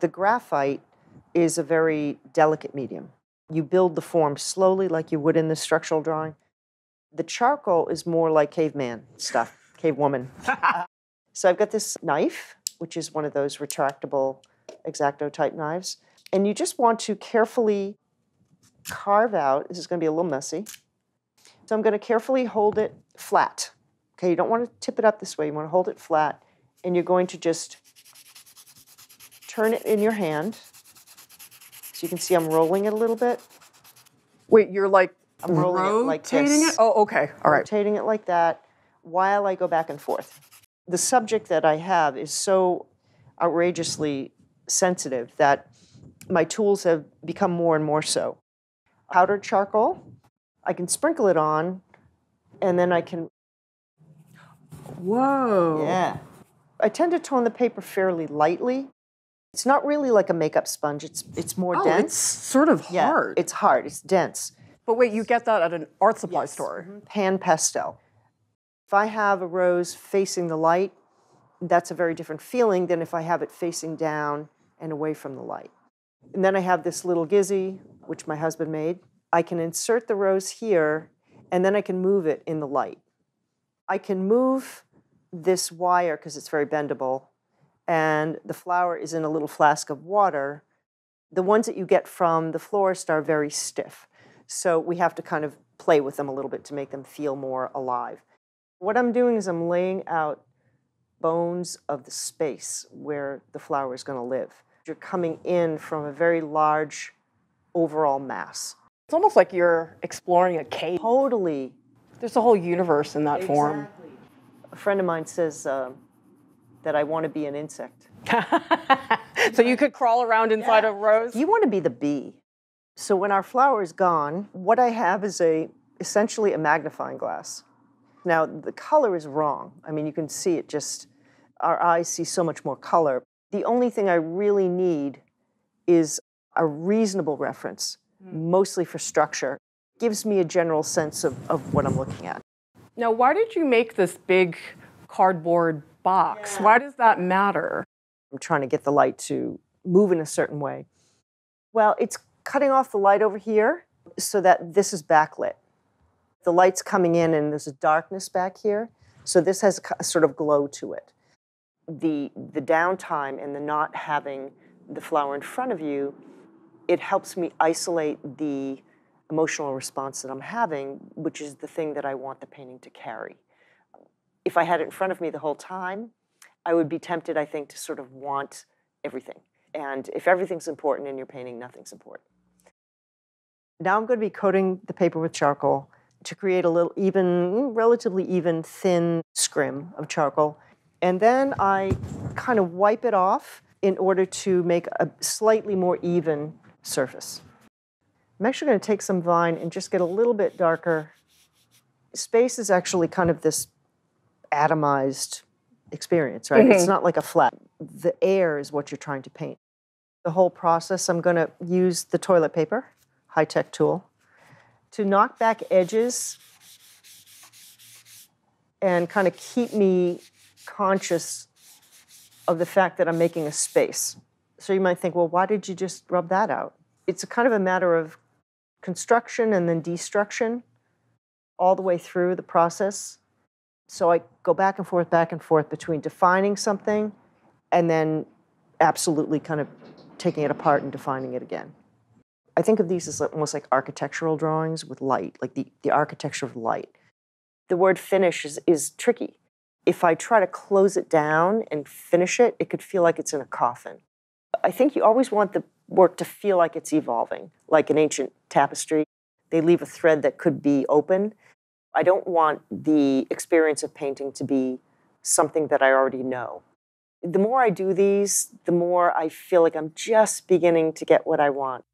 The graphite is a very delicate medium. You build the form slowly, like you would in the structural drawing. The charcoal is more like caveman stuff, cave woman. so I've got this knife, which is one of those retractable X-Acto type knives. And you just want to carefully carve out, this is going to be a little messy. So I'm going to carefully hold it flat. Okay, you don't want to tip it up this way, you want to hold it flat. And you're going to just turn it in your hand. So you can see I'm rolling it a little bit. Wait, you're like I'm rolling it like rotating this. it? Oh, okay. All right. rotating it like that while I go back and forth. The subject that I have is so outrageously sensitive that my tools have become more and more so. Powdered charcoal, I can sprinkle it on and then I can, Whoa. yeah. I tend to tone the paper fairly lightly. It's not really like a makeup sponge, it's, it's more Oh, dense. it's sort of yeah, hard. it's hard, it's dense. but wait, you get that at an art supply store. Mm-hmm. PanPastel. If I have a rose facing the light, that's a very different feeling than if I have it facing down and away from the light. And then I have this little gizzy, which my husband made. I can insert the rose here, and then I can move it in the light. I can move this wire because it's very bendable, and the flower is in a little flask of water. The ones that you get from the florist are very stiff. So we have to kind of play with them a little bit to make them feel more alive. What I'm doing is I'm laying out bones of the space where the flower is going to live. You're coming in from a very large overall mass. It's almost like you're exploring a cave. Totally. There's a whole universe in that form. A friend of mine says um that I want to be an insect. So you could crawl around inside a rose. You want to be the bee. So when our flower is gone, what I have is a essentially a magnifying glass. Now the color is wrong. I mean, you can see it just our eyes see so much more color. The only thing I really need is a reasonable reference, hmm. mostly for structure. Gives me a general sense of, of what I'm looking at. Now, why did you make this big cardboard box? Why does that matter? I'm trying to get the light to move in a certain way. Well, it's cutting off the light over here so that this is backlit. The light's coming in and there's a darkness back here. So this has a sort of glow to it. The, the downtime and the not having the flower in front of you, it helps me isolate the emotional response that I'm having, which is the thing that I want the painting to carry. If I had it in front of me the whole time, I would be tempted, I think, to sort of want everything. And if everything's important in your painting, nothing's important. Now I'm going to be coating the paper with charcoal to create a little even, relatively even, thin scrim of charcoal. And then I kind of wipe it off in order to make a slightly more even surface. I'm actually going to take some vine and just get a little bit darker. Space is actually kind of this atomized experience, right? It's mm-hmm. not like a flat. The air is what you're trying to paint. The whole process, I'm going to use the toilet paper, high tech tool, to knock back edges and kind of keep me conscious of the fact that I'm making a space. So you might think, well, why did you just rub that out? It's a kind of a matter of construction and then destruction all the way through the process. So I go back and forth, back and forth between defining something and then absolutely kind of taking it apart and defining it again. I think of these as almost like architectural drawings with light, like the, the architecture of light. The word finish is, is tricky. If I try to close it down and finish it, it could feel like it's in a coffin. I think you always want the work to feel like it's evolving, like an ancient tapestry. They leave a thread that could be open. I don't want the experience of painting to be something that I already know. The more I do these, the more I feel like I'm just beginning to get what I want.